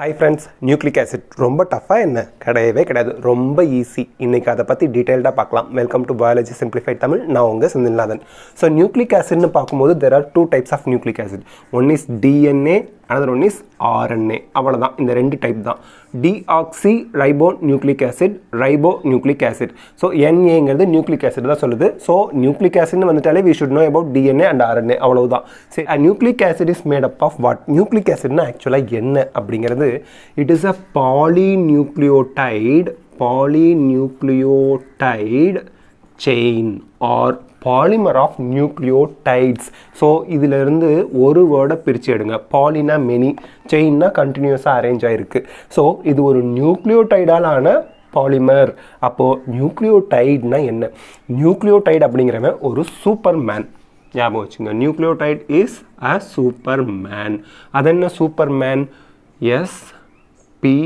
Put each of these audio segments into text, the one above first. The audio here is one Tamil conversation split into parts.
ஹை ஃப்ரெண்ட்ஸ் நியூக்ளிக் ஆசிட் ரொம்ப டஃப்பாக என்ன? கிடையவே கிடையாது. ரொம்ப ஈஸி இன்றைக்கி அதை பற்றி டீட்டெயில்டாக பார்க்கலாம். Welcome to biology simplified Tamil நான் உங்கள் செந்தில்நாதன். ஸோ நியூக்ளிக் ஆசிட்னு பார்க்கும்போது there are two types of nucleic acid one is DNA another one is RNA அவ்வளோதான் இந்த ரெண்டு டைப் தான். Deoxy ribo nucleic acid ribo nucleic acid so என்ஏங்கிறது nucleic acid தான் சொல்லுது. ஸோ நியூக்ளிக் ஆசிட்னு வந்துட்டாலே we should know about DNA and RNA அவ்வளவுதான். சரி nucleic acid is made up of what nucleic ஆசிட்னா ஆக்சுவலாக என்ன அப்படிங்கிறது it is a polynucleotide polynucleotide chain or polymer of nucleotides so இதிலிருந்து ஒரு வேர்டை பிரித்து எடுங்க. பாலினா மெனி செயின்னா கண்டினியூஸாக அரேஞ்ச் ஆகிருக்கு ஸோ இது ஒரு நியூக்ளியோடைடாலான பாலிமர் அப்போது நியூக்ளியோடைட்னா என்ன? நியூக்ளியோடைட் அப்படிங்கிறவன் ஒரு சூப்பர் மேன் ஞாபகம் வச்சுங்க. Nucleotide is a super man அது என்ன super man S P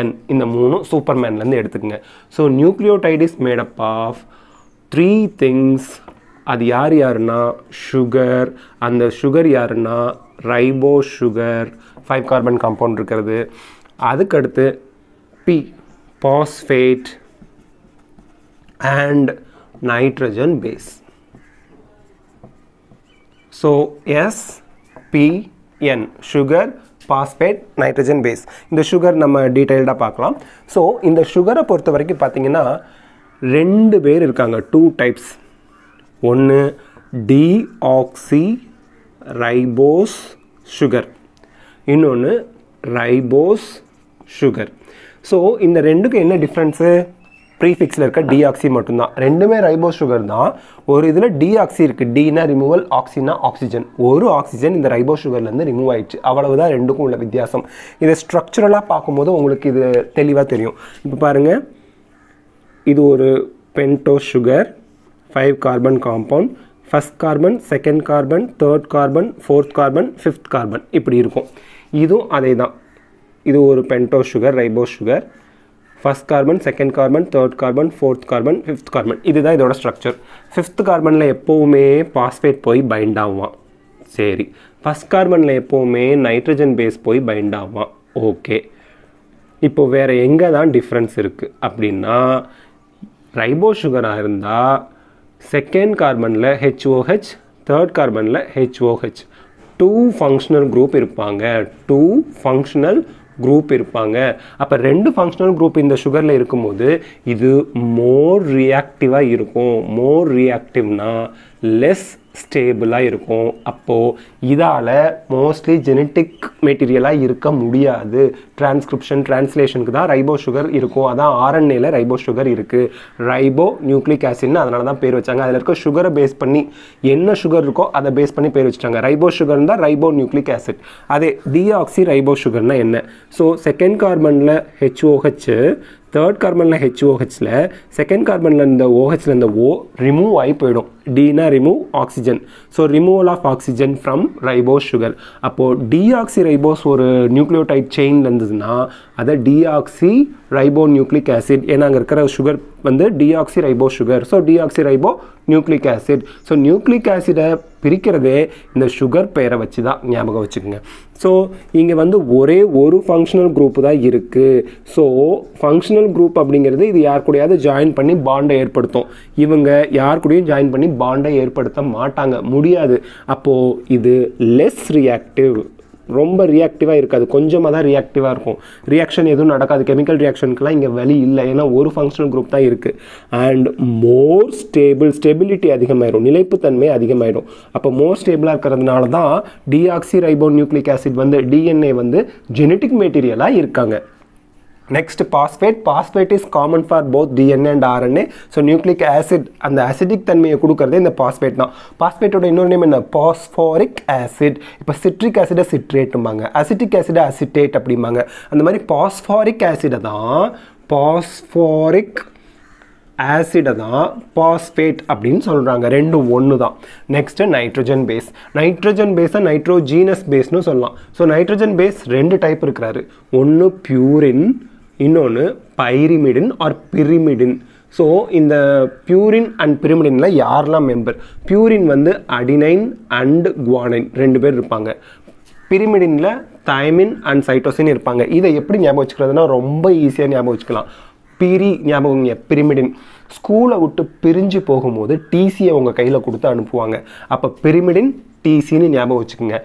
N இந்த மூணும் சூப்பர்மேன்லேருந்து எடுத்துக்கங்க. So nucleotide is made up of three things அது யார் யாருன்னா? சுகர் அந்த சுகர் யாருன்னா? Ribo sugar five carbon compound இருக்கிறது. அதுக்கடுத்து P phosphate and nitrogen base so S P N sugar phosphate nitrogen base இந்த சுகர் நம்ம டீட்டெயில்டாக பார்க்கலாம். ஸோ இந்த சுகரை பொறுத்த வரைக்கும் பார்த்தீங்கன்னா ரெண்டு பேர் இருக்காங்க டூ டைப்ஸ் ஒன்று டிஆக்சி ரைபோஸ் சுகர் இன்னொன்று ரைபோஸ் சுகர் ஸோ இந்த ரெண்டுக்கும் என்ன டிஃப்ரென்ஸு ப்ரீஃபிக்ஸில் இருக்க டிஆக்சி மட்டும்தான். ரெண்டுமே ரைபோஸ் சுகர் தான். ஒரு இதில் டிஆக்சி இருக்குது டீனா ரிமூவல் ஆக்சினா ஆக்சிஜன் ஒரு ஆக்சிஜன் இந்த ரைபோஸ் சுகர்லேருந்து ரிமூவ் ஆயிடுச்சு. அவ்வளவுதான் ரெண்டுக்கும் உள்ள வித்தியாசம். இதை ஸ்ட்ரக்சரலாக பார்க்கும்போது உங்களுக்கு இது தெளிவாக தெரியும். இப்போ பாருங்கள் இது ஒரு pentose sugar five carbon compound first carbon second carbon third carbon fourth carbon fifth carbon இப்படி இருக்கும். இதுவும் அதே தான் இது ஒரு pento sugar ribo sugar first carbon second carbon third carbon fourth carbon fifth carbon இதுதான் இதோட ஸ்ட்ரக்சர் ஃபிஃப்த் கார்பனில் எப்போவுமே பாஸ்பேட் போய் பைண்ட் ஆகுவான் சரி. ஃபஸ்ட் கார்பனில் எப்போவுமே நைட்ரஜன் பேஸ் போய் பைண்ட் ஆகுவான் ஓகே இப்போ வேறு எங்கே தான் டிஃப்ரென்ஸ் இருக்குது அப்படின்னா ரைபோ சுகராக இருந்தால் செகண்ட் கார்பனில் ஹெச்ஓஹெச் தேர்ட் கார்பனில் ஹெச்ஓஹெச் டூ ஃபங்க்ஷனல் குரூப் இருப்பாங்க. டூ ஃபங்க்ஷனல் குரூப் இருப்பாங்க. அப்போ ரெண்டு ஃபங்க்ஷனல் குரூப் இந்த சுகரில் இருக்கும்போது இது மோர் ரியாக்டிவாக இருக்கும். மோர் ரியாக்டிவ்னா லெஸ் ஸ்டேபிளாக இருக்கும். அப்போது இதால் மோஸ்ட்லி ஜெனட்டிக் மெட்டீரியலாக இருக்க முடியாது. டிரான்ஸ்கிரிப்ஷன் டிரான்ஸ்லேஷனுக்கு தான் ரைபோ சுகர் இருக்கும் அதான் ஆர்என்ஏல ரைபோ சுகர் இருக்குது ரைபோ நியூக்ளிக் ஆசிட்னு அதனால தான் பேர் வச்சாங்க. அதில் இருக்க சுகரை பேஸ் பண்ணி என்ன சுகர் இருக்கோ அதை பேஸ் பண்ணி பேர் வச்சுட்டாங்க. ரைபோ சுகர் தான் ரைபோ நியூக்ளிக் ஆசிட் அதே டிஆக்சி ரைபோ சுகர்னா என்ன ஸோ செகண்ட் கார்பனில் ஹெச்ஓஹெச் தேர்ட் கார்பனில் ஹெச்ஓஹெச்சில் செகண்ட் கார்பனில் இந்த ஓஹெச்சில் இந்த ஓ ரிமூவ் ஆகி போயிடும். டீனா remove oxygen so removal of oxygen from ribo sugar அப்போது டிஆக்சி ரைபோஸ் ஒரு நியூக்ளியோடைட் செயின்லேருந்து இருந்ததுன்னா அதை டிஆக்சி ரைபோ நியூக்ளிக் ஆசிட் ஏன்னா அங்கே இருக்கிற சுகர் வந்து deoxy ribo sugar so deoxy ribo nucleic acid so nucleic ஆசிடை பிரிக்கிறதே இந்த சுகர் பெயரை வச்சு தான் ஞாபகம் வச்சுக்கோங்க. ஸோ இங்கே வந்து ஒரே ஒரு ஃபங்க்ஷனல் குரூப் தான் இருக்குது ஸோ ஃபங்க்ஷனல் குரூப் அப்படிங்கிறது இது யார் கூடயாவது ஜாயின் பண்ணி பாண்டை ஏற்படுத்தும். இவங்க யார் கூடயும் ஜாயின் பண்ணி பாண்டை ஏற்படுத்த மாட்டாங்க. முடியாது. அப்போது இது லெஸ் ரியாக்டிவ் ரொம்ப ரியாக்டிவாக இருக்காது. கொஞ்சமாக தான் ரியாக்டிவாக இருக்கும். ரியாக்ஷன் எதுவும் நடக்காது. கெமிக்கல் ரியாக்ஷனுக்குலாம் இங்கே வழி இல்லை. ஏன்னா ஒரு ஃபங்க்ஷனல் குரூப் தான் இருக்குது அண்ட் மோர் ஸ்டேபிள் ஸ்டெபிலிட்டி அதிகமாயிடும் நிலைப்புத்தன்மை அதிகமாயிடும். அப்போ மோர் ஸ்டேபிளாக இருக்கிறதுனால தான் டிஆக்சி ரைபோ நியூக்ளிக் ஆசிட் வந்து டிஎன்ஏ வந்து ஜெனட்டிக் மெட்டீரியலாக இருக்காங்க. Next phosphate phosphate is common for both DNA and RNA so nucleic acid அந்த அசிடிக் தன்மையை கொடுக்கறதே இந்த பாஸ்பேட் தான். பாஸ்பேட்டோட இன்னொரு நேம் என்ன? பாஸ்ஃபாரிக் ஆசிட் இப்போ சிட்ரிக் ஆசிடை சிட்ரேட்டும்பாங்க அசிட்டிக் ஆசிடை அசிட்டேட் அப்படிம்பாங்க. அந்த மாதிரி பாஸ்ஃபாரிக் ஆசிடை தான் பாஸ்ஃபாரிக் ஆசிடை தான் பாஸ்பேட் அப்படின்னு சொல்கிறாங்க ரெண்டும் ஒன்று தான். நெக்ஸ்ட்டு நைட்ரஜன் பேஸ் நைட்ரஜன் பேஸை நைட்ரோஜீனஸ் பேஸ்னு சொல்லலாம். ஸோ நைட்ரஜன் பேஸ் ரெண்டு டைப் இருக்கிறாரு. ஒன்று பியூரின் இன்னொன்று பைரிமிடின் ஆர் பிரிமிடின் ஸோ இந்த பியூரின் அண்ட் பிரிமிடினில் யாரெல்லாம் மெம்பர் பியூரின் வந்து அடினைன் அண்ட் குவானைன் ரெண்டு பேர் இருப்பாங்க. பிரிமிடினில் தைமின் அண்ட் சைட்டோசின் இருப்பாங்க. இதை எப்படி ஞாபகம் வச்சுக்கிறதுனா ரொம்ப ஈஸியாக ஞாபகம் வச்சுக்கலாம். பிரி ஞாபகம் பிரிமிடின் ஸ்கூலை விட்டு பிரிஞ்சு போகும்போது டிசியை உங்கள் கையில் கொடுத்து அனுப்புவாங்க. அப்போ பிரிமிடின் டிசின்னு ஞாபகம் வச்சுக்கோங்க.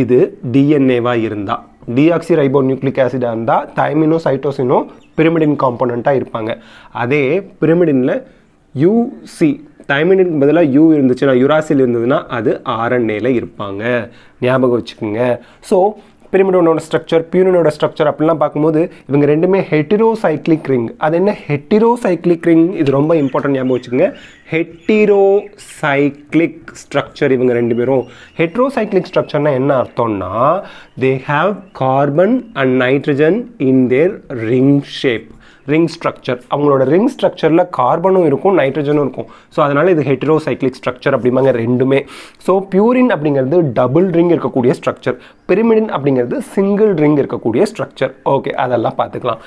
இது டிஎன்ஏவாக இருந்தால் டிஆக்சி ரைபோ நியூக்ளிக் ஆசிடாக இருந்தால் தைமினோ சைட்டோசினோ பிரிமிடின் காம்போனண்ட்டாக இருப்பாங்க அதே பிரிமிடினில் யூசி தைமினுக்கு பதிலாக யூ இருந்துச்சுன்னா யுராசில் இருந்ததுன்னா அது ஆர்என்ஏல இருப்பாங்க. ஞாபகம் வச்சுக்கோங்க. ஸோ பிரிமிடோனோட ஸ்ட்ரக்சர் பியூனோட ஸ்ட்ரக்சர் அப்படிலாம் பார்க்கும்போது இவங்க ரெண்டுமே ஹெட்டிரோசைக்ளிக் ரிங் அது என்ன? ஹெட்டிரோசைக்ளிக் ரிங் இது ரொம்ப இம்பார்ட்டன்ட் ஞாபகம் வச்சுக்கோங்க. ஹெட்டிரோசைக்ளிக் ஸ்ட்ரக்சர் இவங்க ரெண்டு பேரும். ஹெட்ரோசைக்ளிக் ஸ்ட்ரக்சர்னா என்ன அர்த்தம்னா they have carbon and nitrogen in their ring shape ring structure. அவங்களோட ரிங் ஸ்ட்ரக்சரில் கார்பனும் இருக்கும் நைட்ரஜனும் இருக்கும். ஸோ அதனால் இது ஹெட்ரோசைக்ளிக் ஸ்ட்ரக்சர் அப்படிம்பாங்க ரெண்டுமே. ஸோ பியூரின் அப்படிங்கிறது டபுள் ரிங் இருக்கக்கூடிய ஸ்ட்ரக்சர் பிரிமிடின் அப்படிங்கிறது சிங்கிள் ரிங் இருக்கக்கூடிய ஸ்ட்ரக்சர் ஓகே அதெல்லாம் பார்த்துக்கலாம்.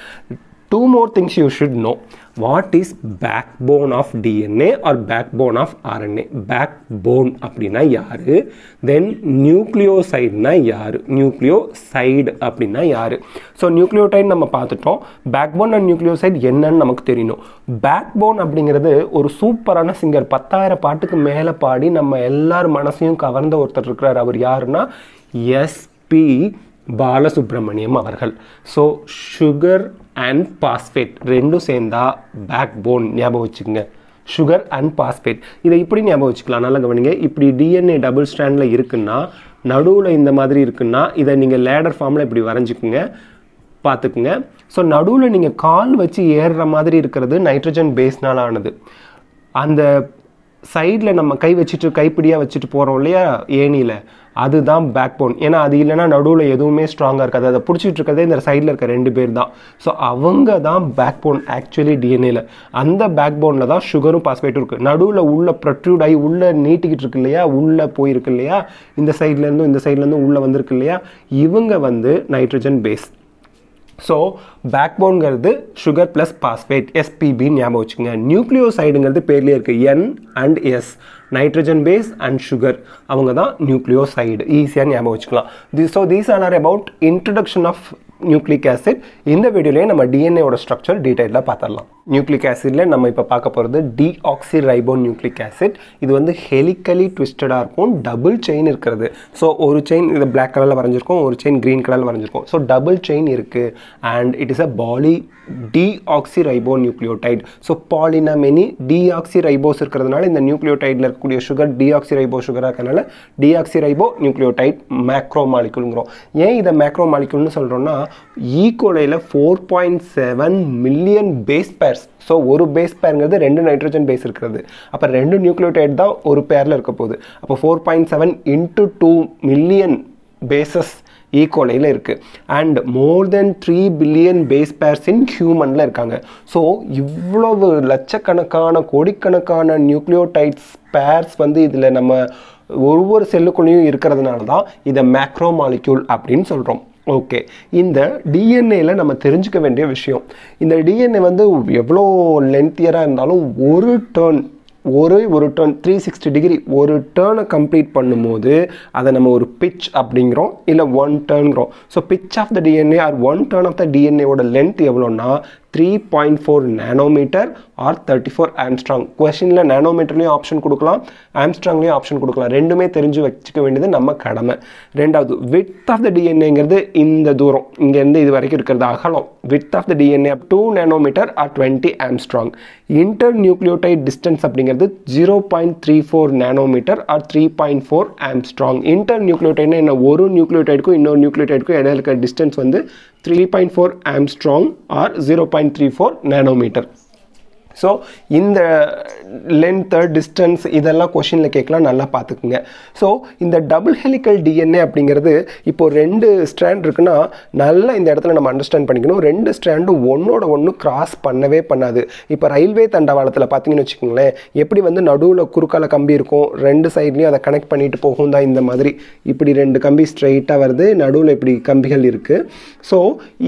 Two more things you should know what is backbone of DNA or backbone of RNA backbone அப்படின்னா யார்? தென் நியூக்ளியோசைட்னா யார்? நியூக்ளியோசைடு அப்படின்னா யார்? ஸோ நியூக்ளியோடைட் நம்ம பார்த்துட்டோம். பேக் போன் அண்ட் நியூக்ளியோசைட் என்னன்னு நமக்கு தெரியணும் பேக் போன் அப்படிங்கிறது ஒரு சூப்பரான சிங்கர் பத்தாயிரம் பாட்டுக்கு மேலே பாடி நம்ம எல்லார் மனசையும் கவர்ந்த ஒருத்தர் இருக்கிறார். அவர் யாருன்னா? எஸ்பி பாலசுப்ரமணியம் அவர்கள். ஸோ சுகர் அண்ட் பாஸ்பேட் ரெண்டும் சேர்ந்தா பேக் போன் ஞாபகம் வச்சுக்கோங்க. சுகர் அண்ட் பாஸ்பேட் இதை இப்படி ஞாபகம் வச்சுக்கலாம். நல்லா கவனிங்க. இப்படி டிஎன்ஏ டபுள் ஸ்டாண்டில் இருக்குன்னா நடுவில் இந்த மாதிரி இருக்குன்னா இதை நீங்கள் லேடர் ஃபார்மில் இப்படி வரைஞ்சிக்குங்க. பார்த்துக்குங்க. ஸோ நடுவில் நீங்கள் கால் வச்சு ஏறுற மாதிரி இருக்கிறது நைட்ரஜன் பேஸ்னால் ஆனது. அந்த சைடில் நம்ம கை வச்சுட்டு கைப்பிடியாக வச்சுட்டு போகிறோம் இல்லையா? ஏனியில் அதுதான் பேக் போன் ஏன்னா அது இல்லைன்னா நடுவில் எதுவுமே ஸ்ட்ராங்காக இருக்காது. அதை பிடிச்சிட்டு இருக்கிறதே இந்த சைடில் இருக்க ரெண்டு பேர் தான். ஸோ அவங்க தான் பேக் போன் ஆக்சுவலி டிஎன்ஏல அந்த பேக் போனில் தான் சுகரும் பாஸ்பேட்டும் இருக்குது நடுவில் உள்ள ப்ரொட்ரூட் ஆகி உள்ளே நீட்டிக்கிட்டு இருக்கு இல்லையா? உள்ளே போயிருக்கு இல்லையா? இந்த சைட்லேருந்தும் இந்த சைட்லேருந்தும் உள்ளே வந்திருக்கு இல்லையா? இவங்க வந்து நைட்ரஜன் பேஸ் ஸோ பேக்போன்ங்கிறது சுகர் ப்ளஸ் பாஸ்பேட் எஸ்பிபி ஞாபகம் வச்சுங்க நியூக்ளியோசைடுங்கிறது பேர்லேயே இருக்குது N and S nitrogen base and sugar அவங்க தான் நியூக்ளியோசைடு ஈஸியாக ஞாபகம் வச்சுக்கலாம். The so these are about introduction of nucleic acid இந்த வீடியோலேயே நம்ம டிஎன்ஏவோட ஸ்ட்ரக்சர் டீட்டெயிலாக பார்த்துடலாம். நியூக்ளிக் ஆசிட்ல நம்ம இப்போ பார்க்க போகிறது டிஆக்சி ரைபோ நியூக்ளிக் ஆசிட் இது வந்து ஹெலிக்கலி ட்விஸ்டடாக இருக்கும் டபுள் செயின் இருக்கிறது. ஸோ ஒரு செயின் இது பிளாக் கலரில் வரைஞ்சிருக்கும் ஒரு செயின் க்ரீன் கலரில் வரைஞ்சிருக்கும். ஸோ டபுள் செயின் இருக்குது and it is a poly deoxy ribo nucleotide so பாலினா many deoxy ribose இருக்கிறதுனால இந்த நியூக்ளியோடைடில் இருக்கக்கூடிய சுகர் டிஆக்சி ரைபோ சுகராக இருக்கிறனால டிஆக்சி ரைபோ நியூக்ளியோடைட் மேக்ரோ மாலிகுலுங்கிறோம் ஏன் இதை மேக்ரோ மாலிகுல்னு சொல்கிறோன்னா ஈகோலையில் four point seven million base pairs so ஒரு பேஸ் பேருங்கிறது ரெண்டு நைட்ரஜன் பேஸ் இருக்கிறது. அப்போ ரெண்டு நியூக்ளியோடைட் தான் ஒரு பேரில் இருக்க போகுது. அப்போ four point seven into two million bases ஈக்குவலையில் இருக்குது and more then three billion base pairs in ஹியூமனில் இருக்காங்க. ஸோ இவ்வளவு லட்சக்கணக்கான கோடிக்கணக்கான நியூக்ளியோடைட்ஸ் பேர்ஸ் வந்து இதில் நம்ம ஒவ்வொரு செல்லுக்குள்ளேயும் இருக்கிறதுனால தான் இதை மேக்ரோ மாலிக்யூல் அப்படின்னு சொல்கிறோம் ஓகே இந்த டிஎன்ஏல நம்ம தெரிஞ்சுக்க வேண்டிய விஷயம் இந்த டிஎன்ஏ வந்து எவ்வளோ லென்த்தியராக இருந்தாலும் ஒரு டேர்ன் ஒரு ஒரு டேர்ன் த்ரீ சிக்ஸ்டி டிகிரி ஒரு டேர்னை கம்ப்ளீட் பண்ணும்போது அதை நம்ம ஒரு பிச் அப்படிங்கிறோம் இல்லை one டேர்னுங்கிறோம் so pitch of the DNA or one turn of the டிஎன்ஏவோட length எவ்வளோன்னா three point four nanometer or thirty four angstrom கொஷினில் நேனோமீட்டர்லேயும் ஆப்ஷன் கொடுக்கலாம் ஆம்ஸ்ட்ராங்லேயும் ஆப்ஷன் கொடுக்கலாம். ரெண்டுமே தெரிஞ்சு வச்சுக்க வேண்டியது நம்ம கடமை. ரெண்டாவது வித் ஆஃப் த டிஎன்ஏங்கிறது இந்த தூரம். இங்கேருந்து இது வரைக்கும் இருக்கிறது அகலம். Width of the DNA two nanometer or twenty angstrom inter nucleotide distance அப்படிங்கிறது zero point three four nanometer or three point four angstrom inter நியூக்ளியோடைட்னா என்ன? ஒரு நியூக்ளியோடைடுக்கும் இன்னொரு நியூக்ளியோடைடுக்கும் இடையில இருக்கிற டிஸ்டன்ஸ் வந்து three point four angstrom or so இந்த லென்த்து டிஸ்டன்ஸ் இதெல்லாம் கொஷினில் கேட்கலாம் நல்லா பார்த்துக்குங்க. ஸோ இந்த டபுள் ஹெலிக்கல் டிஎன்ஏ அப்படிங்கிறது இப்போது ரெண்டு ஸ்ட்ராண்ட் இருக்குன்னா நல்லா இந்த இடத்துல நம்ம அண்டர்ஸ்டாண்ட் பண்ணிக்கணும். ரெண்டு ஸ்ட்ராண்டும் ஒன்றோட ஒன்று கிராஸ் பண்ணவே பண்ணாது. இப்போ ரயில்வே தண்டவாளத்தில் பார்த்தீங்கன்னு வச்சுக்கோங்களேன் எப்படி வந்து நடுவில் குறுக்கால கம்பி இருக்கும் ரெண்டு சைட்லேயும் அதை கனெக்ட் பண்ணிட்டு போகும் தான் இந்த மாதிரி. இப்படி ரெண்டு கம்பி ஸ்ட்ரெயிட்டாக வருது நடுவில் இப்படி கம்பிகள் இருக்குது ஸோ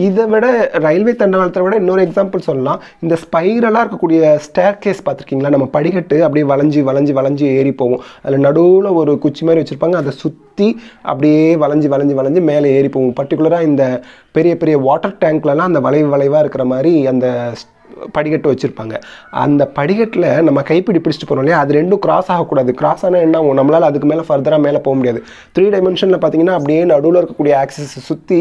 இதை விட ரயில்வே தண்டவாளத்தை விட இன்னொரு எக்ஸாம்பிள் சொல்லலாம். இந்த ஸ்பைரலாக இருக்கக்கூடிய இருக்கக்கூடிய ஸ்டேர் கேஸ் பார்த்துருக்கீங்களா? நம்ம படிக்கட்டு அப்படியே வளைஞ்சி வளைஞ்சி வளைஞ்சி ஏறி போவோம். அதில் நடுவில் ஒரு குச்சி மாதிரி வச்சுருப்பாங்க. அதை சுற்றி அப்படியே வளைஞ்சி வளைஞ்சி வளைஞ்சி மேலே ஏறி போவோம். பர்டிகுலராக இந்த பெரிய பெரிய வாட்டர் டேங்க்லலாம் அந்த வளைவு வளைவாக இருக்கிற மாதிரி அந்த படிக்கட்டு வச்சுருப்பாங்க. அந்த படிக்கட்டில் நம்ம கைப்பிடி பிடிச்சிட்டு போகிறோம் இல்லையா? அது ரெண்டும் கிராஸ் ஆகக்கூடாது. கிராஸ் ஆனால் என்ன ஆகும்? நம்மளால் அதுக்கு மேலே ஃபர்தராக மேலே போக முடியாது. த்ரீ டைமென்ஷனில் பார்த்தீங்கன்னா அப்படியே நடுவில் இருக்கக்கூடிய ஆக்சஸை சுற்றி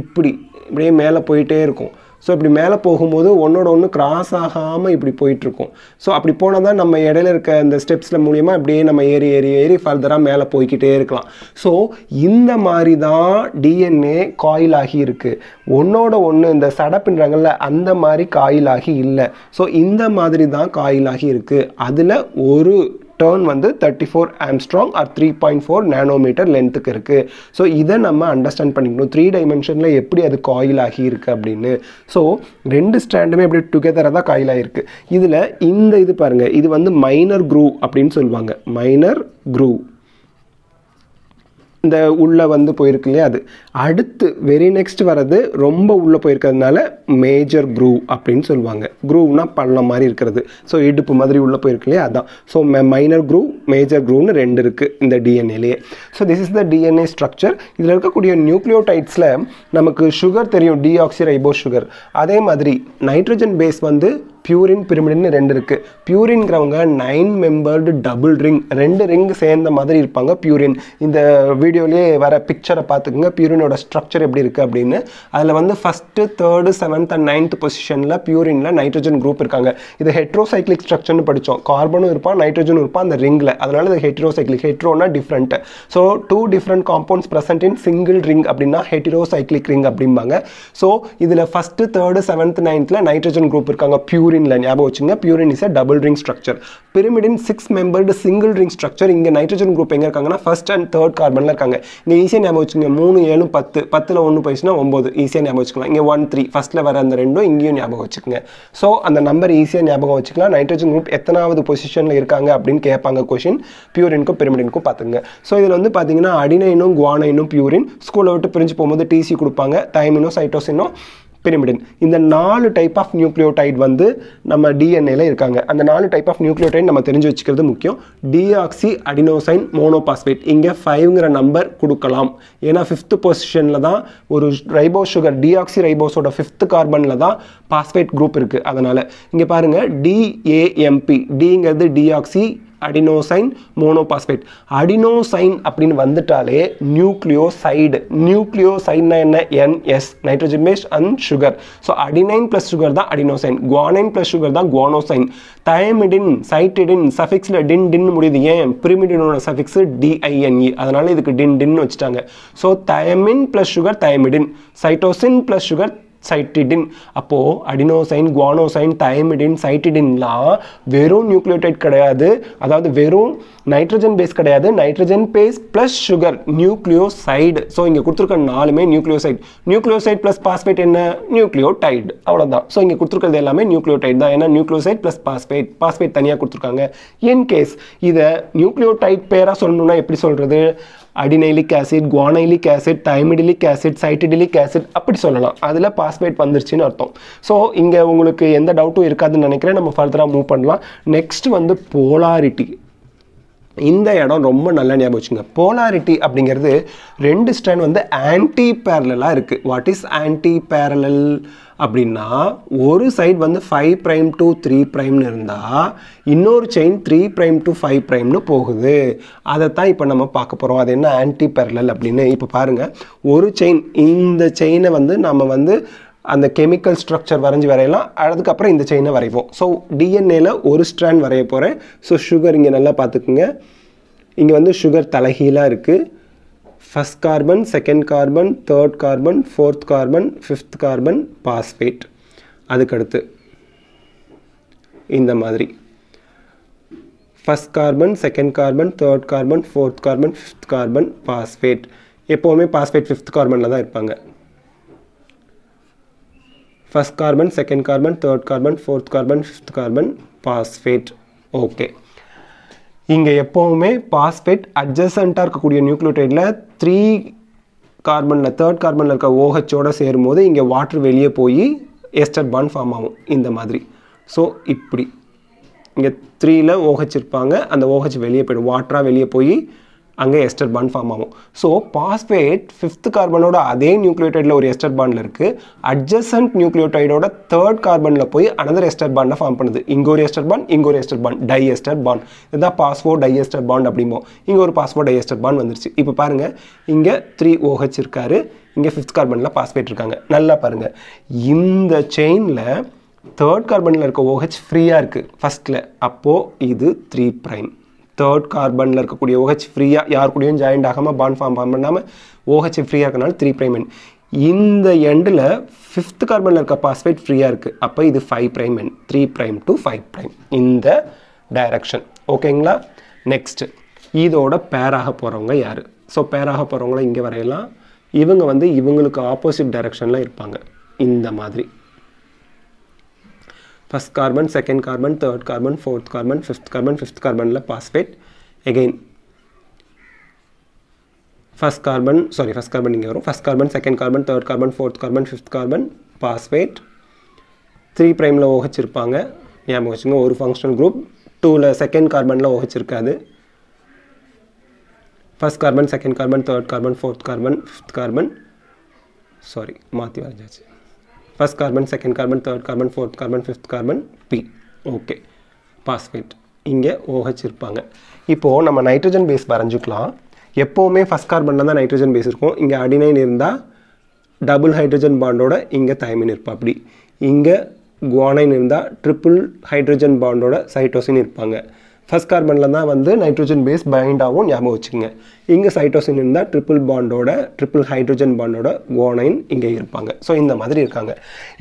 இப்படி இப்படியே மேலே போயிட்டே இருக்கும். ஸோ இப்படி மேலே போகும்போது ஒன்றோட ஒன்று கிராஸ் ஆகாமல் இப்படி போயிட்டுருக்கும். ஸோ அப்படி போனால் தான் நம்ம இடையில இருக்க இந்த ஸ்டெப்ஸில் மூலியமாக அப்படியே நம்ம ஏறி ஏறி ஏறி ஃபர்தராக மேலே போய்க்கிட்டே இருக்கலாம். ஸோ இந்த மாதிரி தான் டிஎன்ஏ காயில் ஆகி இருக்குது ஒன்றோட ஒன்று இந்த சடப்புன்றாங்கல்ல அந்த மாதிரி காயில் ஆகி இல்லை. ஸோ இந்த மாதிரி தான் காயிலாகி இருக்குது அதில் ஒரு டேர்ன் வந்து thirty four angstrom or three point four nanometer லென்த்துக்கு இருக்குது ஸோ இதை நம்ம அண்டர்ஸ்டாண்ட் பண்ணிக்கணும். த்ரீ டைமென்ஷனில் எப்படி அது காயில் ஆகியிருக்கு அப்படின்னு. ஸோ ரெண்டு ஸ்டாண்டுமே எப்படி டுகெதராக தான் காயில் ஆகிருக்கு இதில் இந்த இது பாருங்கள் இது வந்து மைனர் க்ரூ அப்படின்னு சொல்லுவாங்க. மைனர் க்ரூ இந்த உள்ளே வந்து போயிருக்கு இல்லையா அது. அடுத்து வெரி நெக்ஸ்ட் வர்றது ரொம்ப உள்ளே போயிருக்கிறதுனால மேஜர் குரூவ் அப்படின்னு சொல்லுவாங்க. க்ரூவ்னால் பள்ளம் மாதிரி இருக்கிறது. ஸோ இடுப்பு மாதிரி உள்ளே போயிருக்கு இல்லையா? அதான். ஸோ மைனர் க்ரூவ் மேஜர் க்ரூன்னு ரெண்டு இருக்குது இந்த டிஎன்ஏலேயே so this is the DNA structure இதில் இருக்கக்கூடிய நியூக்ளியோடைட்ஸில் நமக்கு சுகர் தெரியும் டிஆக்சி ரைபோ சுகர் அதே மாதிரி நைட்ரஜன் பேஸ் வந்து பியூரின் பிரிமிடுன்னு ரெண்டு இருக்குது பியூரின்கிறவங்க நைன் மெம்பர்டு டபுள் ரிங் ரெண்டு ரிங் சேர்ந்த மாதிரி இருப்பாங்க பியூரின் இந்த வீடியோலேயே வர பிக்சரை பார்த்துக்குங்க. பியூரினோட ஸ்ட்ரக்சர் எப்படி இருக்குது அப்படின்னு. அதில் வந்து first third seventh and ninth பொசிஷனில் பியூரினில் நைட்ரஜன் குரூப் இருக்காங்க. இது ஹெட்ரோசைக்ளிக் ஸ்ட்ரக்சர்னு படித்தோம் கார்பனும் இருப்பான் நைட்ரஜனும் இருப்பான் அந்த ரிங்கில் அதனால் இது heterocyclic ஹெட்ரோனா different so two different compounds present in single ring அப்படின்னா ஹெட்ரோசைக்ளிக் ரிங் அப்படிம்பாங்க. ஸோ இதில் ஃபஸ்ட்டு தேர்டு செவன்த் நைன்த்தில் நைட்ரஜன் குரூப் இருக்காங்க பியூரின்ல ஞாபகம் வச்சுங்க. Purine is a double ring structure pyrimidine six membered single ring structure இங்கே நைட்ரஜன் குரூப் எங்கே இருக்காங்கன்னா ஃபர்ஸ்ட் அண்ட் தேர்ட் கார்பனில் இருக்காங்க. இங்கே ஈஸியாக ஞாபகம் வச்சுங்க. மூணு ஏழும் பத்து. பத்தில் ஒன்று போயிடுச்சுன்னா ஒம்பது ஈஸியாக ஞாபகம் வச்சுக்கலாம். இங்கே ஒன் த்ரீ ஃபஸ்ட்டில் வர அந்த ரெண்டும் இங்கேயும் ஞாபகம் வச்சுக்கோங்க. ஸோ அந்த நம்பர் ஈஸியாக ஞாபகம் வச்சுக்கலாம். நைட்ரஜன் குரூப் எத்தனாவது பொசிஷனில் இருக்காங்க அப்படின்னு கேட்பாங்க கொஷின் பியூரினுக்கும் பிரமிடினுக்கும் பார்த்துங்க ஸோ இதில் வந்து பார்த்தீங்கன்னா அடினைனும் குவானைனும் பியூரின் ஸ்கூலை விட்டு பிரிஞ்சு போகும்போது டிசி கொடுப்பாங்க. டைமினும் சைட்டோசினும் பிரிமிடின் இந்த நாலு டைப் ஆஃப் நியூக்ளியோடைட் வந்து நம்ம டிஎன்ஏல இருக்காங்க. அந்த நாலு டைப் ஆஃப் நியூக்ளியோடைட் நம்ம தெரிஞ்சு வச்சுக்கிறது முக்கியம். டிஆக்சி அடினோசைன் மோனோபாஸ்பேட் இங்கே ஃபைவ்ங்கிற நம்பர் கொடுக்கலாம். ஏன்னா ஃபிஃப்த் பொசிஷனில் தான் ஒரு ரைபோ சுகர் டிஆக்சி ரைபோஸோட ஃபிஃப்த் கார்பனில் தான் பாஸ்பேட் குரூப் இருக்குது அதனால் இங்கே பாருங்கள் டிஏஎம்பி டிங்கிறது டிஆக்சி அடினோசைன் மோனோபாஸ்பேட். அடினோசைன் அப்படின்னு வந்துட்டாலே நியூக்ளியோசைடு. நியூக்ளியோசைட்னா என்ன? NS nitrogen base and sugar so adenine plus sugar தான் அடினோசைன் குவானைன் ப்ளஸ் சுகர் தான் குவானோசைன் தயமிடின் சைட்டிடின் சஃபிக்ஸில் டின் டின் முடியுது. ஏன்? பிரிமிடினோட சஃபிக்ஸ் டிஐஎன்இ அதனால இதுக்கு டின் டின் வச்சுட்டாங்க. So thymine plus sugar thymidine cytosine plus sugar cytidine அப்போது அடினோசைன் குவானோசைன் தயமிடின் சைட்டிடின்லாம் வெறும் நியூக்ளியோடைட் கிடையாது. அதாவது வெறும் நைட்ரஜன் பேஸ் கிடையாது. Nitrogen base plus sugar nucleoside so இங்கே கொடுத்துருக்க நாலுமே நியூக்ளியோசைட் நியூக்ளியோசைட் ப்ளஸ் பாஸ்பேட் என்ன? நியூக்ளியோடைடு அவ்வளோதான் ஸோ இங்கே கொடுத்துருக்கிறது எல்லாமே நியூக்ளியோடைட் தான். ஏன்னா நியூக்ளியோசைட் ப்ளஸ் பாஸ்பேட் பாஸ்பேட் தனியாக கொடுத்துருக்காங்க. இன் கேஸ் இதை நியூக்ளியோடைட் பேராக சொல்லணும்னா எப்படி சொல்கிறது adenylic acid guanylic acid thymidylic acid cytidylic acid அப்படி சொல்லலாம். அதில் பாஸ்பேட் வந்துருச்சுன்னு அர்த்தம். ஸோ இங்கே உங்களுக்கு எந்த டவுட்டும் இருக்காதுன்னு நினைக்கிறேன். நம்ம ஃபர்தராக மூவ் பண்ணலாம். நெக்ஸ்ட் வந்து போலாரிட்டி இந்த இடம் ரொம்ப நல்லா ஞாபகம் வச்சுங்க. போலாரிட்டி அப்படிங்கிறது ரெண்டு ஸ்டாண்ட் வந்து ஆன்டி பேரலாக இருக்குது வாட் இஸ் ஆன்டி பேரலல் அப்படின்னா ஒரு சைடு வந்து ஃபைவ் ப்ரைம் டு த்ரீ ப்ரைம்னு இருந்தால் இன்னொரு chain three prime to five ப்ரைம்னு போகுது. அதை தான் இப்போ நம்ம பார்க்க போகிறோம் அது என்ன ஆன்டி பேரலல் அப்படின்னு? இப்போ பாருங்கள் ஒரு செயின் இந்த செயினை வந்து நம்ம வந்து அந்த கெமிக்கல் ஸ்ட்ரக்சர் வரைஞ்சி வரையலாம். அதுக்கப்புறம் இந்த செயினை வரைவோம். ஸோ டிஎன்ஏல ஒரு ஸ்ட்ராண்ட் வரைய போகிறேன் ஸோ சுகர் இங்கே நல்லா பார்த்துக்குங்க. இங்கே வந்து சுகர் தலைகீழாக இருக்குது first carbon second carbon third carbon fourth carbon fifth carbon phosphate அதுக்கடுத்து இந்த மாதிரி. First carbon second carbon third carbon fourth carbon fifth carbon phosphate எப்போவுமே பாஸ்பேட் ஃபிஃப்த் கார்பனில் தான் இருப்பாங்க. First carbon second carbon third carbon fourth carbon fifth carbon phosphate okay இங்கே எப்போவுமே பாஸ்பேட் அட்ஜசண்ட்டாக இருக்கக்கூடிய நியூக்ளியோடைடில் த்ரீ கார்பனில் தேர்ட் கார்பனில் இருக்க ஓஹெச்சோட சேரும்போது இங்கே வாட்ரு வெளியே போய் எஸ்டர் பான் ஃபார்ம் ஆகும். இந்த மாதிரி. ஸோ இப்படி. இங்கே த்ரீயில் ஓஹெச் இருப்பாங்க. அந்த ஓஹெச் வெளியே போய்டும். வாட்டராக வெளியே போய் அங்கே எஸ்டர் பாண்ட் ஃபார்ம் ஆகும். ஸோ பாஸ்பேட் ஃபிஃப்த் கார்பனோட அதே நியூக்ளியோடைடில் ஒரு எஸ்டர் பாண்டில் இருக்குது அட்ஜசன்ட் நியூக்ளியோடைடோட தேர்ட் கார்பனில் போய் அனதர் எஸ்டர் பாண்டை ஃபார்ம் பண்ணுது. இங்கே ஒரு எஸ்டர் பாண்ட் இங்கே ஒரு ester bond di ester bond இதுதான் பாஸ்போ டை எஸ்டர் பாண்ட் அப்படிம்போம். இங்கே ஒரு பாஸ்போ டை எஸ்டர் பாண்ட் வந்துருச்சு. இப்போ பாருங்கள் இங்கே த்ரீ ஓஹெச் இருக்காரு. இங்கே ஃபிஃப்த் கார்பனில் பாஸ்பேட் இருக்காங்க. நல்லா பாருங்கள் இந்த செயினில் தேர்ட் கார்பனில் இருக்க ஓஹெச் ஃப்ரீயாக இருக்குது ஃபஸ்ட்டில் அப்போது இது த்ரீ ப்ரைம் தேர்ட் கார்பனில் இருக்கக்கூடிய ஓஹெச் ஃப்ரீயாக யார் கூடயும் ஜாயிண்ட் ஆகாமல் பாண்ட் ஃபார்ம் ஃபார்ம் பண்ணாமல் ஓஹெச் ஃப்ரீயாக இருக்கனால த்ரீ ப்ரைம் எண் இந்த எண்டில் ஃபிஃப்த் கார்பனில் இருக்க பாஸ்பேட் ஃப்ரீயாக இருக்குது அப்போ இது ஃபைவ் ப்ரைம் எண் three prime to five prime இந்த டைரக்ஷன் ஓகேங்களா நெக்ஸ்ட்டு இதோட பேராக போகிறவங்க யார்? ஸோ பேராக போகிறவங்கள இங்கே வரையலாம். இவங்க வந்து இவங்களுக்கு ஆப்போசிட் டைரக்ஷனில் இருப்பாங்க. இந்த மாதிரி. First carbon second carbon third carbon fourth carbon fifth carbon fifth கார்பனில் phosphate again first carbon sorry first carbon இங்கே வரும் first carbon second carbon third carbon fourth carbon fifth carbon phosphate three ப்ரைமில் OH இருப்பாங்க ஞாபகம் வச்சுங்க ஒரு ஃபங்க்ஷனல் குரூப் டூவில் செகண்ட் கார்பனில் OH இருக்காது first carbon second carbon third carbon fourth carbon fifth carbon sorry மாற்றி வரைஞ்சாச்சு first carbon second carbon third carbon fourth carbon fifth carbon P okay phosphate இங்கே OH இருப்பாங்க. இப்போது நம்ம நைட்ரஜன் பேஸ் வரைஞ்சிக்கலாம். எப்போவுமே ஃபஸ்ட் கார்பனில் தான் நைட்ரஜன் பேஸ் இருக்கும். இங்கே அடினைன் இருந்தால் டபுள் ஹைட்ரஜன் பாண்டோட இங்கே தயமின் இருப்பா அப்படி இங்கே குவானைன் இருந்தால் ட்ரிபிள் ஹைட்ரஜன் பாண்டோட சைட்டோசின் இருப்பாங்க. ஃபஸ்ட் கார்பனில் தான் வந்து நைட்ரஜன் பேஸ் பைண்ட் ஆகும் ஞாபகம் வச்சுங்க இங்கே சைட்டோசின் இருந்தால் ட்ரிபிள் பாண்டோட ட்ரிபிள் ஹைட்ரஜன் பாண்டோட கோனைன் இங்கே இருப்பாங்க. ஸோ இந்த மாதிரி இருக்காங்க.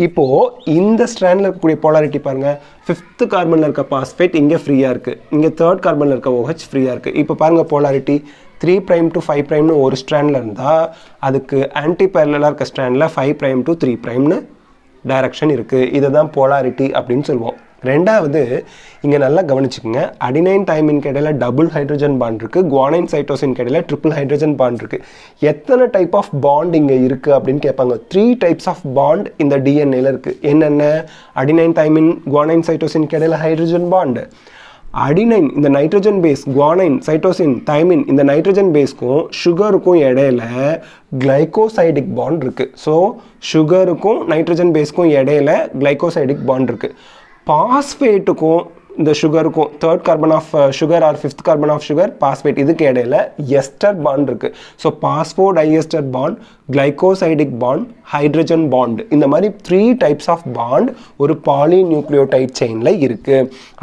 இப்போது இந்த ஸ்ட்ராண்டில் இருக்கக்கூடிய போலாரிட்டி பாருங்கள் ஃபிஃப்த்து கார்பனில் இருக்க பாஸ்பேட் இங்கே ஃப்ரீயாக இருக்குது இங்கே தேர்ட் கார்பனில் இருக்க OH ஓஹெச் ஃப்ரீயாக இருக்குது இப்போ பாருங்கள் polarity three prime to five ப்ரைம்னு ஒரு ஸ்ட்ராண்டில் இருந்தால் அதுக்கு ஆன்டி பேரலாக இருக்க ஸ்ட்ராண்டில் ஃபைவ் ப்ரைம் டு த்ரீ ப்ரைம்னு டைரக்ஷன் இருக்குது இதை தான் போலாரிட்டி அப்படின்னு சொல்லுவோம். ரெண்டாவது இங்கே நல்லா கவனிச்சுக்கோங்க. அடினைன் டைமின் கடையில் டபுள் ஹைட்ரஜன் பாண்ட் இருக்குது குவானைன் சைட்டோசின் கடையில் ட்ரிபிள் ஹைட்ரஜன் பாண்ட் இருக்குது எத்தனை டைப் ஆஃப் பாண்ட் இங்கே இருக்குது அப்படின்னு கேட்பாங்க. த்ரீ டைப்ஸ் ஆஃப் பாண்ட் இந்த டிஎன்ஏல இருக்குது என்னென்ன? அடினைன் டைமின் குவானைன் சைட்டோசின் கடையில் ஹைட்ரஜன் பாண்டு அடினைன் இந்த nitrogen base guanine cytosine thymine இந்த நைட்ரஜன் பேஸ்க்கும் சுகருக்கும் இடையில கிளைகோசைடிக் பாண்ட் இருக்குது ஸோ சுகருக்கும் நைட்ரஜன் பேஸ்க்கும் இடையில கிளைகோசைடிக் பாண்ட் இருக்குது பாஸ்பேட்டுக்கும் இந்த சுகருக்கும் third carbon of sugar or fifth carbon of sugar phosphate இதுக்கு இடையில எஸ்டர் பாண்ட் இருக்கு. So phosphodiester bond glycosidic bond hydrogen bond இந்த மாதிரி த்ரீ டைப்ஸ் ஆஃப் பாண்ட் ஒரு பாலி நியூக்ளியோடைட் செயினில் இருக்கு.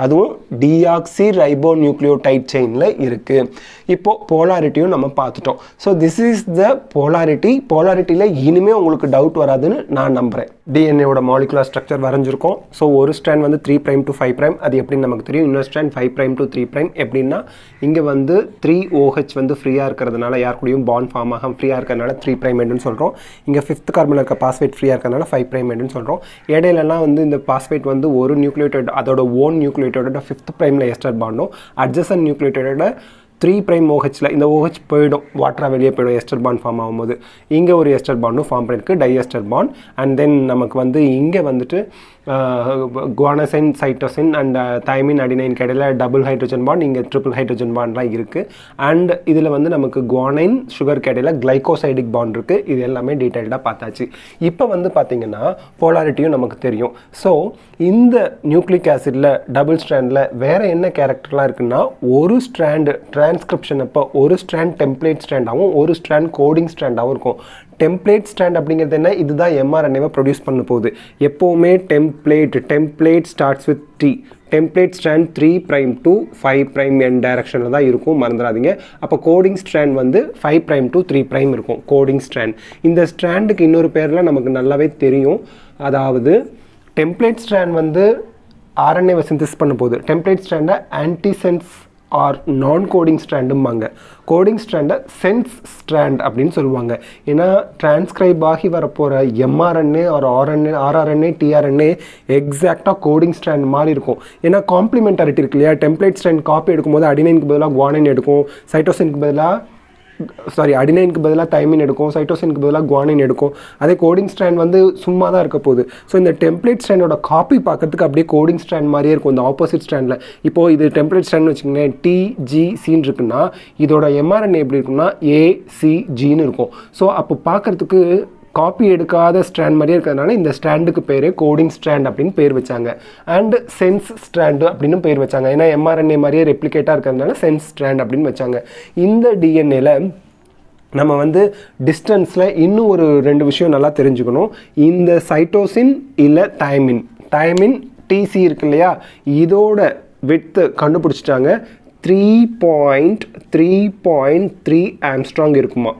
அதுவும் டிஆக்சி ரைபோ நியூக்ளியோடைட் செயினில் இருக்குது இப்போ போலாரிட்டியும் நம்ம பார்த்துட்டோம். So this is the polarity போலாரிட்டியில் இனிமே உங்களுக்கு டவுட் வராதுன்னு நான் நம்புறேன். டிஎன்ஏவோட மாலிகுலர் ஸ்ட்ரக்சர் வரைஞ்சிருக்கோம். ஸோ ஒரு ஸ்ட்ராண்ட் வந்து three prime to five prime அது எப்படின்னு நமக்கு தெரியும். இன்னொரு strand five prime to three prime எப்படின்னா இங்கே வந்து த்ரீ ஓஹெச் வந்து ஃப்ரீயாக இருக்கிறதுனால யார் கூடயும் பாண்ட் ஃபார்ம் ஆக ஃப்ரீயாக இருக்கிறதுனால த்ரீ ப்ரைம் எண்டுன்னு சொல்கிறோம் இங்கே ஃபிஃப்த் கார்பனில் இருக்க பாஸ்பேட் ஃப்ரீயாக இருக்கிறதுனால ஃபைவ் ப்ரைம் எண்டுன்னு சொல்கிறோம் இடையிலலாம் வந்து இந்த பாஸ்பேட் வந்து ஒரு நியூக்ளியோடைட் அதோட ஓன் நியூக்ளியோட்டோட ஃபிஃப்த் ப்ரைமில் எஸ்டர் பாண்டும் அட்ஜசன் நியூக்ளியோட்டோட த்ரீ ப்ரைம் ஓஹெச்சில் இந்த ஓஹெச் போயிடும். வாட்டராக வெளியே போயிடும். எஸ்டர் பாண்ட் ஃபார்ம் ஆகும்போது. இங்கே ஒரு எஸ்டர் பாண்டும் ஃபார்ம் பண்ணியிருக்கு tie ester bond and then நமக்கு வந்து இங்கே வந்துட்டு guanosine cytosine and thymine adenine கடையில் டபுள் ஹைட்ரஜன் பாண்ட் இங்கே ட்ரிபிள் ஹைட்ரஜன் பாண்ட்லாம் இருக்குது அண்ட் இதில் வந்து நமக்கு குவானைன் சுகர் கடையில் கிளைகோசைடிக் பாண்ட் இருக்குது இது எல்லாமே டீட்டெயில்டாக பார்த்தாச்சு. இப்போ வந்து பார்த்தீங்கன்னா போலாரிட்டியும் நமக்கு தெரியும். ஸோ இந்த நியூக்ளிக் ஆசிடில் டபுள் ஸ்ட்ராண்டில் வேறு என்ன கேரக்டர்லாம் இருக்குன்னா ஒரு ஸ்ட்ராண்டு டிரான்ஸ்கிரிப்ஷன் அப்போ ஒரு ஸ்ட்ராண்ட் டெம்ப்ளேட் ஸ்ட்ராண்டாகவும் ஒரு ஸ்ட்ராண்ட் கோடிங் ஸ்ட்ராண்டாகவும் இருக்கும். டெம்ப்ளேட் ஸ்டாண்ட் அப்படிங்கிறது என்ன? இதுதான் எம்ஆர்என்ஏவை ப்ரொடியூஸ் பண்ண போகுது. எப்போவுமே template template starts with the template strand three prime to five prime என் டைரக்ஷனில் தான் இருக்கும். மறந்துடாதீங்க. அப்போ கோடிங் ஸ்ட்ராண்ட் வந்து five prime to three prime இருக்கும். கோடிங் ஸ்ட்ராண்ட் இந்த ஸ்ட்ராண்டுக்கு இன்னொரு பேரில் நமக்கு நல்லாவே தெரியும். அதாவது டெம்ப்ளேட் ஸ்ட்ராண்ட் வந்து ஆர்என்ஏவை சிந்தசிஸ் பண்ண போகுது. டெம்ப்ளேட் ஸ்ட்ராண்டை ஆன்டிசென்ஸ் ஆர் நான் கோடிங் ஸ்ட்ராண்டும்பாங்க கோடிங் ஸ்ட்ராண்டை சென்ஸ் ஸ்ட்ராண்ட் அப்படின்னு சொல்லுவாங்க. ஏன்னா டிரான்ஸ்கிரைப் ஆகி வரப்போகிற mRNA or RNA rRNA tRNA எக்ஸாக்டாக கோடிங் ஸ்ட்ராண்ட் மாதிரி இருக்கும். ஏன்னா காம்ப்ளிமெண்டாரிட்டி இருக்கு இல்லையா? டெம்ப்ளேட் ஸ்ட்ராண்ட் காப்பி எடுக்கும்போது அடினைனுக்கு பதிலாக குவானைன் எடுக்கும். சைட்டோசினுக்கு பதிலாக சாரி அடினைனுக்கு பதிலாக தைமின் எடுக்கும் சைட்டோசினுக்கு பதிலாக குவானின் எடுக்கும். அதே கோடிங் ஸ்ட்ராண்ட் வந்து சும்மா தான் இருக்க போகுது. ஸோ இந்த டெம்ப்ளேட் ஸ்ட்ராண்டோட காப்பி பார்க்கறதுக்கு அப்படியே கோடிங் ஸ்ட்ராண்ட் மாதிரியே இருக்கும் இந்த ஆப்போசிட் ஸ்ட்ராண்டில் இப்போ இது டெம்ப்ளேட் ஸ்ட்ராண்ட் வச்சுக்கோங்களேன் டிஜிசின்னு இருக்குன்னா இதோட எம்ஆர்என் எப்படி இருக்குன்னா ஏசிஜின்னு இருக்கும். ஸோ அப்போ பார்க்கறதுக்கு காப்பி எடுக்காத ஸ்ட்ராண்ட் மாதிரியே இருக்கிறதுனால இந்த ஸ்ட்ராண்டுக்கு பேர் கோடிங் ஸ்ட்ராண்ட் அப்படின்னு பேர் வச்சாங்க. அண்ட் சென்ஸ் ஸ்ட்ராண்டு அப்படின்னு பேர் வச்சாங்க. ஏன்னா எம்ஆர்என்ஏ மாதிரியே ரெப்ளிகேட்டாக இருக்கிறதுனால சென்ஸ் ஸ்ட்ராண்ட் அப்படின்னு வச்சாங்க. இந்த டிஎன்ஏல நம்ம வந்து டிஸ்டன்ஸில் இன்னும் ஒரு ரெண்டு விஷயம் நல்லா தெரிஞ்சுக்கணும். இந்த சைட்டோசின் இல்லை தைமின் தைமின் டிசி இருக்கு இல்லையா? இதோட வித்து கண்டுபிடிச்சிட்டாங்க. Three point three point three angstrom இருக்குமா.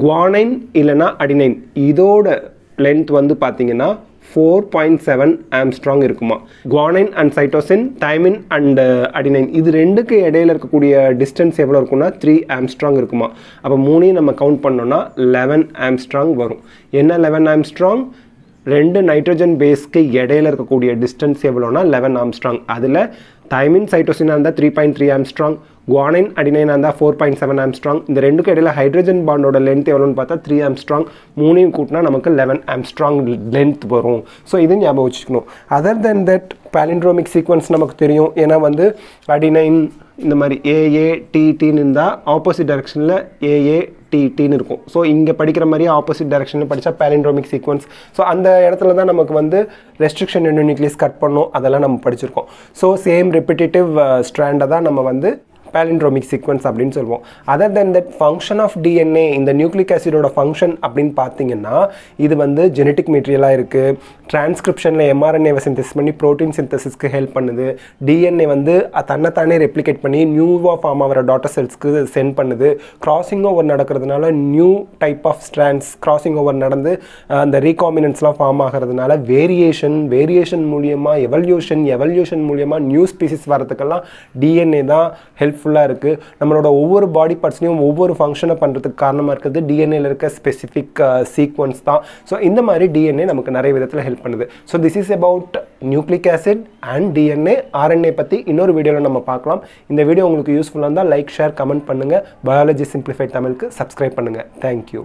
குவானைன் இல்லைன்னா அடினைன். இதோட லென்த் வந்து பார்த்தீங்கன்னா ஃபோர் பாயிண்ட் செவன் ஆம்ஸ்ட்ராங் இருக்குமா. Guanine and cytosine thymine and adenine இது ரெண்டுக்கு இடையில இருக்கக்கூடிய டிஸ்டன்ஸ் எவ்வளோ இருக்கும்னா த்ரீ ஆம்ஸ்ட்ராங் இருக்குமா. அப்போ மூணையும் நம்ம கவுண்ட் பண்ணோம்னா லெவன் ஆம்ஸ்ட்ராங் வரும். என்ன லெவன் ஆம்ஸ்ட்ராங்? ரெண்டு நைட்ரஜன் பேஸ்க்கு இடையில இருக்கக்கூடிய டிஸ்டன்ஸ் எவ்வளோனா லெவன் ஆம்ஸ்ட்ராங் அதில் தைமின் சைட்டோசினாக இருந்தால் three point three angstrom guanine அடினைனாக இருந்தால் ஃபோர் பாயிண்ட் செவன் ஆம்ஸ்ட்ராங் இந்த ரெண்டுக்கு இடையில ஹைட்ரஜன் பாண்டோட லென்த் எவ்வளோன்னு பார்த்தா த்ரீ ஆம்ஸ்ட்ராங் மூணையும் கூட்டினா நமக்கு லெவன் ஆம்ஸ்ட்ராங் லென்த் வரும். ஸோ இது ஞாபகம் வச்சுக்கணும். Other then that palindromic sequence நமக்கு தெரியும். ஏன்னா வந்து அடினைன் இந்த மாதிரி ஏஏ டிடின்னு இருந்தால் ஆப்போசிட் டைரக்ஷனில் ஏஏ டிடின்னு இருக்கும். ஸோ இங்கே படிக்கிற மாதிரி ஆப்போசிட் டைரக்ஷனில் படித்தா பேலிண்ட்ரோமிக் சீக்வன்ஸ் ஸோ அந்த இடத்துல தான் நமக்கு வந்து ரெஸ்ட்ரிக்ஷன் நியூக்ளியஸ் கட் பண்ணும். அதெல்லாம் நம்ம படிச்சிருக்கோம். ஸோ சேம் ரிப்பிட்டேட்டிவ் ஸ்ட்ராண்டை தான் நம்ம வந்து பேலிண்ட்ரோமிக் சீக்வன்ஸ் அப்படின்னு சொல்லுவோம். Other then that function of DNA இந்த நியூக்ளிக் ஆசிடோட ஃபங்க்ஷன் அப்படின்னு பார்த்தீங்கன்னா இது வந்து ஜெனட்டிக் மெட்டீரியலாக இருக்குது டிரான்ஸ்கிரிப்ஷனில் எம்ஆர்என்ஏவை சிந்தசிஸ் பண்ணி ப்ரோட்டீன் சிந்தசிஸ்க்கு ஹெல்ப் பண்ணுது. டிஎன்ஏ வந்து தன்னைத்தானே ரெப்ளிகேட் பண்ணி நியூவாக ஃபார்ம் ஆகிற டாட்டர் செல்ஸ்க்கு சென்ட் பண்ணுது. கிராசிங் ஓவர் நடக்கிறதுனால new type of strands crossing over நடந்து அந்த ரீகாமினன்ஸ்லாம் ஃபார்ம் ஆகிறதுனால வேரியேஷன் வேரியேஷன் மூலியமாக எவல்யூஷன் எவல்யூஷன் மூலியமாக நியூ ஸ்பீசிஸ் வரதுக்கெல்லாம் டிஎன்ஏ தான் ஹெல்ப் ஹெல்ப்ஃபுல்லாக இருக்குது நம்மளோட ஒவ்வொரு பாடி பார்ட்ஸ்லையும் ஒவ்வொரு ஃபங்க்ஷனை பண்ணுறதுக்கு காரணமாக இருக்கிறது டிஎன்ஏல இருக்க ஸ்பெசிஃபிக் சீக்வன்ஸ் தான். ஸோ இந்த மாதிரி டிஎன்ஏ நமக்கு நிறைய விதத்தில் ஹெல்ப் பண்ணுது. So this is about nucleic acid and DNA RNA பற்றி இன்னொரு வீடியோவில் நம்ம பார்க்கலாம். இந்த வீடியோ உங்களுக்கு யூஸ்ஃபுல்லாக இருந்தால் லைக் ஷேர் கமெண்ட் பண்ணுங்கள் பயாலஜி சிம்பிளிஃபைட் தமிழுக்கு சப்ஸ்கிரைப் பண்ணுங்கள் தேங்க்யூ